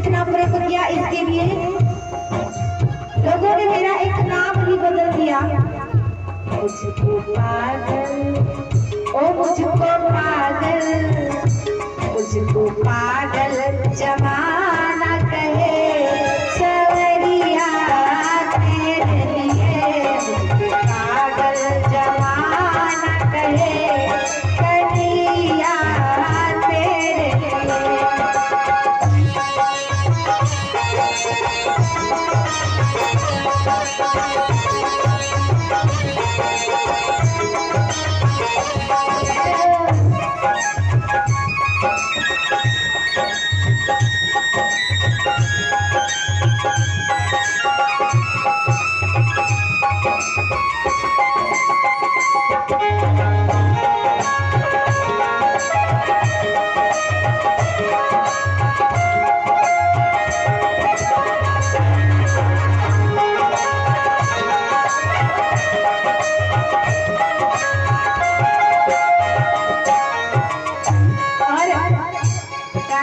इतना प्रेम किया इसके लिए। लोगों ने मेरा एक नाम ही बदल दिया। पागल, ओ मुझको पागल मुझको पागल जमाना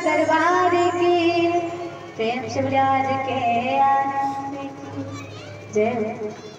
दरबार की प्रेम शिवराज के आने की जय।